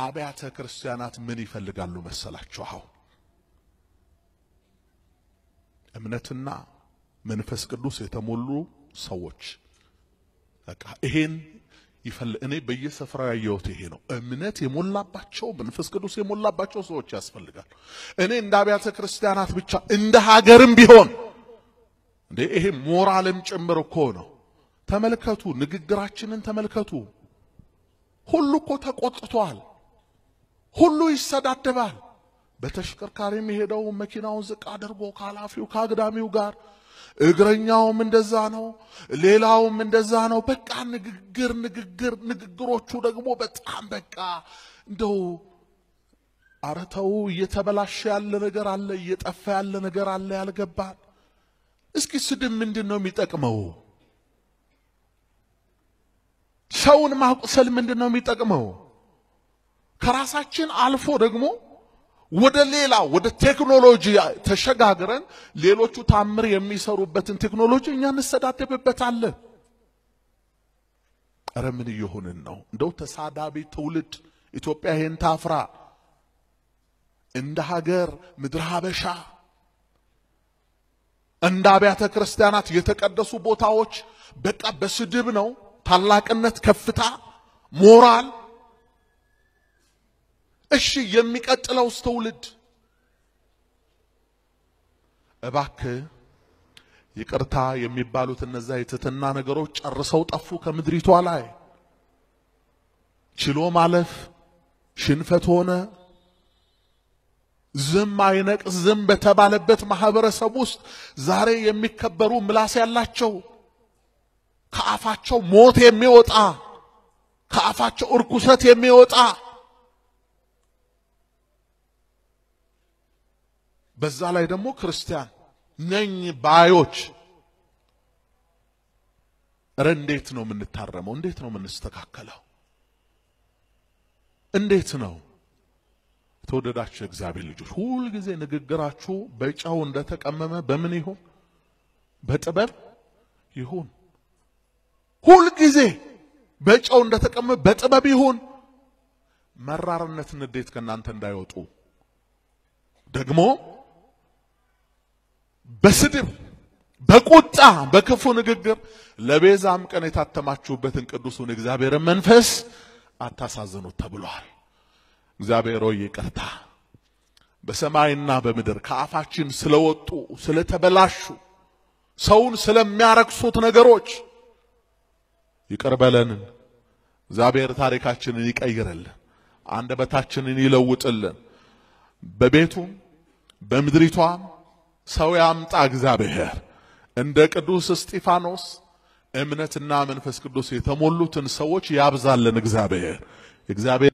አብያተ ክርስቲያናት ምን ይፈልጋሉ መሰላችሁ? አሁን እምነትና መንፈስ ቅዱስ የተሞሉ ሰዎች በቃ ይሄን ይፈል እኔ በየስፍራው ያየሁት ይሄ ነው። እምነት የሞላባቸው መንፈስ ቅዱስ የሞላባቸው ሰዎች ያስፈልጋሉ። እኔ እንደ አብያተ ክርስቲያናት ብቻ እንደ ሀገርም ቢሆን እንዴ ይሄ ሞራልም ጭምር እኮ ነው። ተመልከቱ፣ ንግግራችንን ተመልከቱ። ሁሉ እኮ ተቆጥቷል። ሁሉ ይሰዳደባል። በተሽከርካሪ የሚሄደው መኪናውን ዝቅ አድርጎ ከኃላፊው ከአግዳሚው ጋር እግረኛውም እንደዛ ነው፣ ሌላውም እንደዛ ነው። በቃ ንግግር ንግግር ንግግሮቹ ደግሞ በጣም በቃ እንደው አረተው እየተበላሸ ያለ ነገር አለ፣ እየጠፋ ያለ ነገር አለ ያልገባን። እስኪ ስድብ ምንድን ነው የሚጠቅመው? ሰውን ማቁሰል ምንድን ነው የሚጠቅመው? ከራሳችን አልፎ ደግሞ ወደ ሌላ ወደ ቴክኖሎጂ ተሸጋግረን ሌሎቹ ታምር የሚሰሩበትን ቴክኖሎጂ እኛ እንሰዳደብበታለን። እረ ምን እየሆንን ነው? እንደው ተሳዳቢ ትውልድ ኢትዮጵያ ይሄን ታፍራ። እንደ ሀገር ምድረ ሀበሻ እንደ አብያተ ክርስቲያናት የተቀደሱ ቦታዎች በቃ በስድብ ነው። ታላቅነት፣ ከፍታ፣ ሞራል እሺ የሚቀጥለውስ ትውልድ እባክህ ይቅርታ የሚባሉት እነዛ የትህትና ነገሮች ጨርሰው ጠፉ ከምድሪቷ ላይ። ችሎ ማለፍ ሽንፈት ሆነ። ዝም አይነቅ ዝም በተባለበት ማህበረሰብ ውስጥ ዛሬ የሚከበሩ ምላስ ያላቸው ከአፋቸው ሞት የሚወጣ ከአፋቸው እርኩሰት የሚወጣ በዛ ላይ ደግሞ ክርስቲያን ነኝ ባዮች። እረ እንዴት ነው የምንታረመው? እንዴት ነው የምንስተካከለው? እንዴት ነው? የተወደዳችሁ የእግዚአብሔር ልጆች ሁልጊዜ ንግግራችሁ በጨው እንደተቀመመ በምን ይሁን? በጥበብ ይሁን። ሁልጊዜ በጨው እንደተቀመመ በጥበብ ይሁን። መራርነት፣ ንዴት ከእናንተ እንዳይወጡ ደግሞ በስድብ በቁጣ በክፉ ንግግር ለቤዛም ቀን የታተማችሁበትን ቅዱሱን እግዚአብሔርን መንፈስ አታሳዝኑት ተብሏል። እግዚአብሔር ሆይ ይቅርታ፣ በሰማይና በምድር ከአፋችን ስለወጡ ስለተበላሹ ሰውን ስለሚያረክሱት ነገሮች ይቅር በለን። እግዚአብሔር ታሪካችንን ይቀይርልን፣ አንደበታችንን ይለውጥልን። በቤቱም በምድሪቷም ሰው ያምጣ እግዚአብሔር እንደ ቅዱስ እስጢፋኖስ እምነትና መንፈስ ቅዱስ የተሞሉትን ሰዎች ያብዛልን እግዚአብሔር እግዚአብሔር